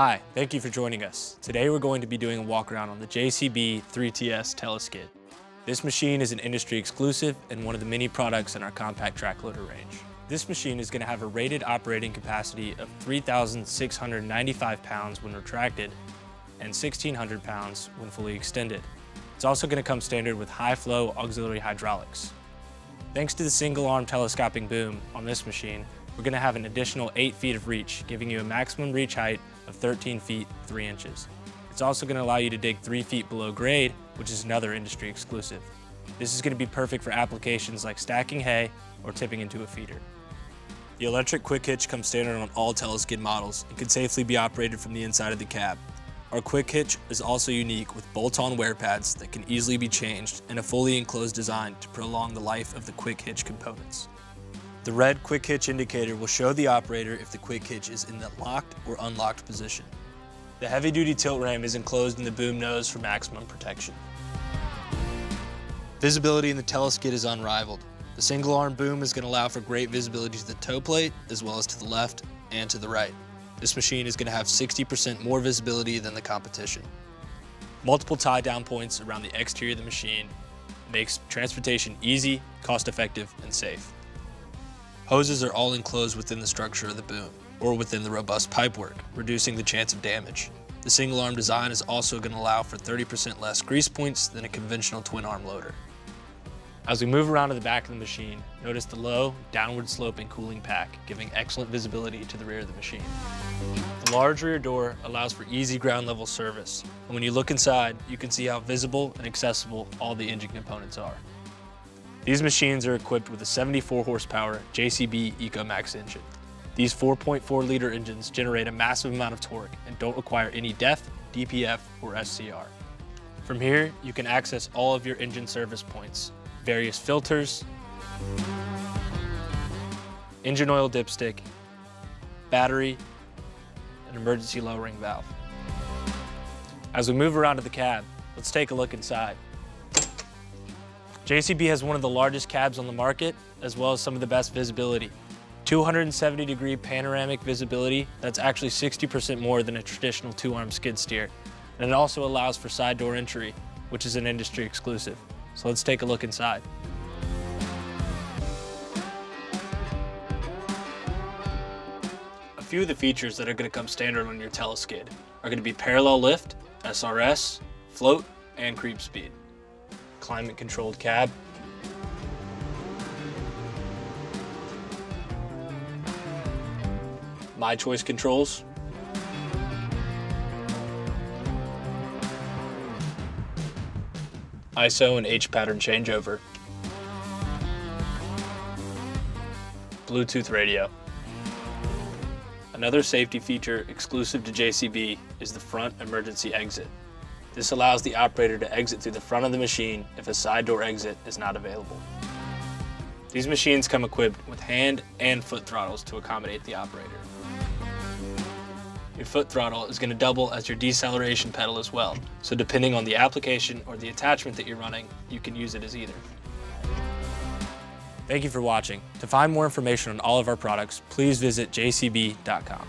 Hi, thank you for joining us. Today we're going to be doing a walk around on the JCB 3TS Teleskid. This machine is an industry exclusive and one of the many products in our compact track loader range. This machine is going to have a rated operating capacity of 3,695 pounds when retracted and 1,600 pounds when fully extended. It's also going to come standard with high flow auxiliary hydraulics. Thanks to the single arm telescoping boom on this machine, we're going to have an additional 8 feet of reach, giving you a maximum reach height of 13 feet 3 inches. It's also going to allow you to dig 3 feet below grade, which is another industry exclusive. This is going to be perfect for applications like stacking hay or tipping into a feeder. The electric quick hitch comes standard on all Teleskid models and can safely be operated from the inside of the cab. Our quick hitch is also unique with bolt-on wear pads that can easily be changed and a fully enclosed design to prolong the life of the quick hitch components. The red quick hitch indicator will show the operator if the quick hitch is in the locked or unlocked position. The heavy duty tilt ram is enclosed in the boom nose for maximum protection. Visibility in the teleskid is unrivaled. The single arm boom is going to allow for great visibility to the toe plate as well as to the left and to the right. This machine is going to have 60% more visibility than the competition. Multiple tie down points around the exterior of the machine makes transportation easy, cost effective, and safe. Hoses are all enclosed within the structure of the boom, or within the robust pipework, reducing the chance of damage. The single arm design is also going to allow for 30% less grease points than a conventional twin arm loader. As we move around to the back of the machine, notice the low, downward sloping cooling pack, giving excellent visibility to the rear of the machine. The large rear door allows for easy ground level service, and when you look inside, you can see how visible and accessible all the engine components are. These machines are equipped with a 74 horsepower JCB EcoMax engine. These 4.4 liter engines generate a massive amount of torque and don't require any DEF, DPF, or SCR. From here, you can access all of your engine service points, various filters, engine oil dipstick, battery, and emergency lowering valve. As we move around to the cab, let's take a look inside. JCB has one of the largest cabs on the market, as well as some of the best visibility. 270 degree panoramic visibility, that's actually 60% more than a traditional two-arm skid steer. And it also allows for side door entry, which is an industry exclusive. So let's take a look inside. A few of the features that are going to come standard on your teleskid are going to be parallel lift, SRS, float, and creep speed climate controlled cab. My choice controls. ISO and H pattern changeover. Bluetooth radio. Another safety feature exclusive to JCB is the front emergency exit. This allows the operator to exit through the front of the machine if a side door exit is not available. These machines come equipped with hand and foot throttles to accommodate the operator. Your foot throttle is going to double as your deceleration pedal as well, so depending on the application or the attachment that you're running, you can use it as either. Thank you for watching. To find more information on all of our products, please visit jcb.com.